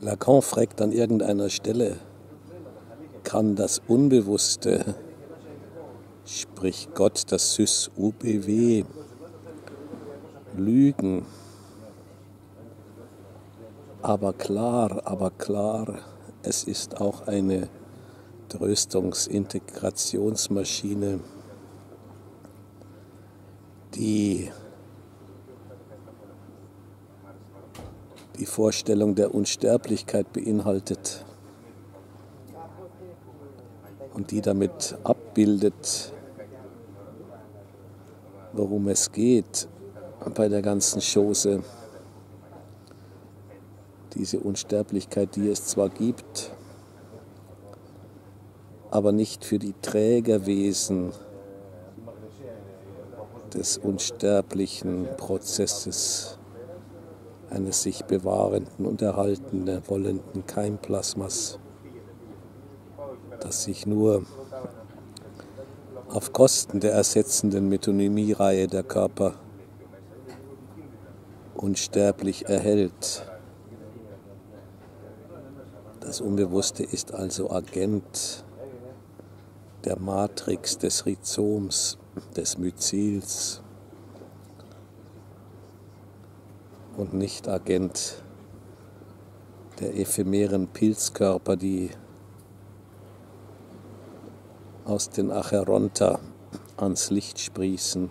Lacan fragt an irgendeiner Stelle, kann das Unbewusste, sprich Gott, das Sys UBW, lügen? Aber klar, aber klar, es ist auch eine Tröstungsintegrationsmaschine, die die Vorstellung der Unsterblichkeit beinhaltet und die damit abbildet, worum es geht bei der ganzen Chose. Diese Unsterblichkeit, die es zwar gibt, aber nicht für die Trägerwesen des unsterblichen Prozesses eines sich bewahrenden und erhaltenden wollenden Keimplasmas, das sich nur auf Kosten der ersetzenden Metonymie-Reihe der Körper unsterblich erhält. Das Unbewusste ist also Agent der Matrix des Rhizoms, des Myzils. Und nicht Agent der ephemeren Pilzkörper, die aus den Acheronta ans Licht sprießen.